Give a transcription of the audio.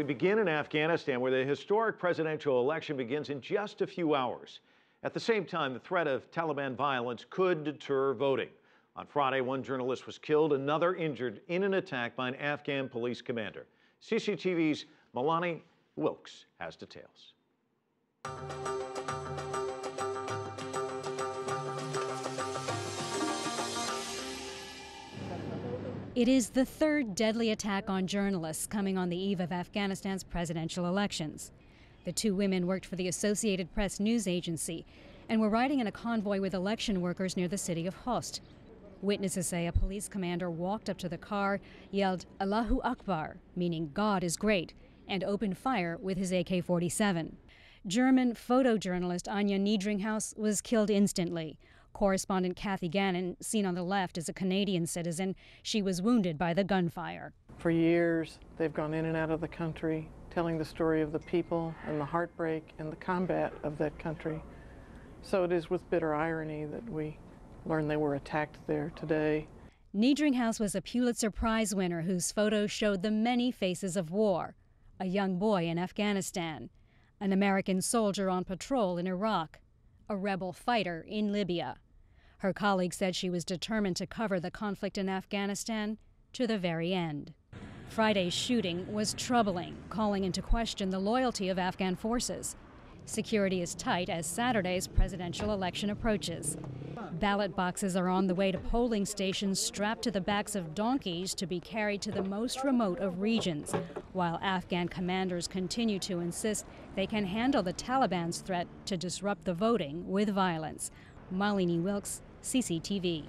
We begin in Afghanistan, where the historic presidential election begins in just a few hours. At the same time, the threat of Taliban violence could deter voting. On Friday, one journalist was killed, another injured in an attack by an Afghan police commander. CCTV's Malini Wilkes has details. It is the third deadly attack on journalists coming on the eve of Afghanistan's presidential elections. The two women worked for the Associated Press news agency and were riding in a convoy with election workers near the city of Khost. Witnesses say a police commander walked up to the car, yelled Allahu Akbar, meaning God is great, and opened fire with his AK 47. German photojournalist Anja Niedringhaus was killed instantly. Correspondent Kathy Gannon, seen on the left, is a Canadian citizen. She was wounded by the gunfire. For years, they've gone in and out of the country, telling the story of the people and the heartbreak and the combat of that country. So it is with bitter irony that we learn they were attacked there today. Niedringhaus was a Pulitzer Prize winner whose photos showed the many faces of war a young boy in Afghanistan, an American soldier on patrol in Iraq, a rebel fighter in Libya. Her colleague said she was determined to cover the conflict in Afghanistan to the very end. Friday's shooting was troubling, calling into question the loyalty of Afghan forces. Security is tight as Saturday's presidential election approaches. Ballot boxes are on the way to polling stations strapped to the backs of donkeys to be carried to the most remote of regions, while Afghan commanders continue to insist they can handle the Taliban's threat to disrupt the voting with violence. Malini Wilkes, CCTV.